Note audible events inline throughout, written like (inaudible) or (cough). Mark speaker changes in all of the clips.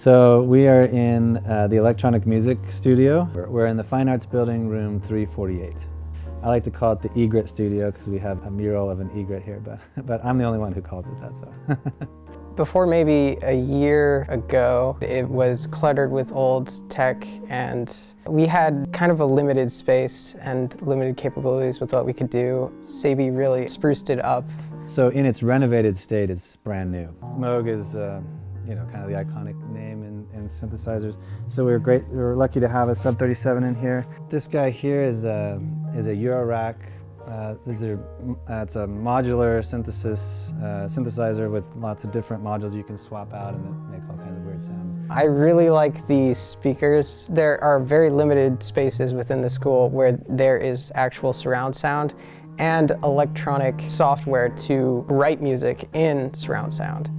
Speaker 1: So we are in uh, the electronic music studio. We're, in the Fine Arts Building, room 348. I like to call it the egret studio because we have a mural of an egret here, but, (laughs) but I'm the only one who calls it that, so. (laughs)
Speaker 2: Before maybe a year ago, it was cluttered with old tech and we had kind of a limited space and limited capabilities with what we could do. Sabey really spruced it up.
Speaker 1: So in its renovated state, it's brand new. Moog is, uh, you know, kind of the iconic name in, in, synthesizers. So we were great, we were lucky to have a Sub 37 in here. This guy here is a, is a Eurorack uh, these are, uh, it's a modular synthesis uh, synthesizer with lots of different modules you can swap out and it makes all kinds of weird sounds.
Speaker 2: I really like the speakers. There are very limited spaces within the school where there is actual surround sound and electronic software to write music in surround sound.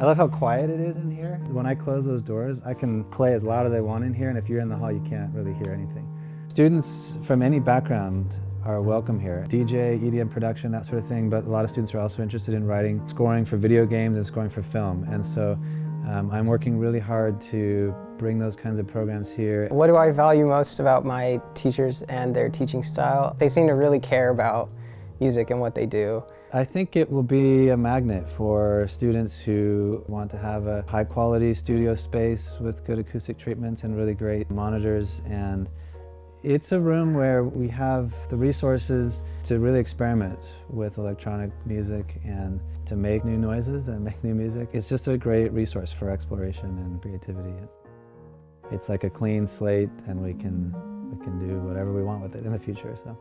Speaker 1: I love how quiet it is in here. When I close those doors, I can play as loud as I want in here, and if you're in the hall, you can't really hear anything. Students from any background are welcome here. DJ, EDM production, that sort of thing, but a lot of students are also interested in writing scoring for video games and scoring for film. And so um, I'm working really hard to bring those kinds of programs here.
Speaker 2: What do I value most about my teachers and their teaching style? They seem to really care about music and what they do.
Speaker 1: I think it will be a magnet for students who want to have a high quality studio space with good acoustic treatments and really great monitors and it's a room where we have the resources to really experiment with electronic music and to make new noises and make new music. It's just a great resource for exploration and creativity. It's like a clean slate and we can, we can do whatever we want with it in the future. So.